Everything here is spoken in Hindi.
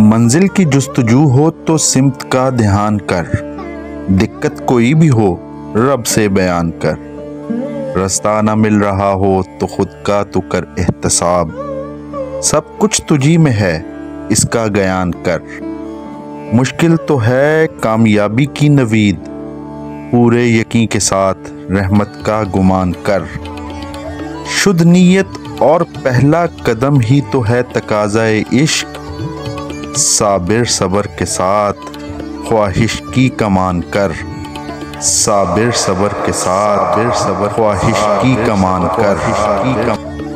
मंजिल की जुस्तजू हो तो सिमत का ध्यान कर। दिक्कत कोई भी हो, रब से बयान कर। रास्ता ना मिल रहा हो तो खुद का तो कर एहतसाब। सब कुछ तुझी में है, इसका बयान कर। मुश्किल तो है कामयाबी की नवीद, पूरे यकीन के साथ रहमत का गुमान कर। शुद्ध नीयत और पहला कदम ही तो है तकाजा इश्क साबिर सबर के साथ ख्वाहिश की कमान कर। साबिर सबर के साथ, सबर ख्वाहिश की कमान कर।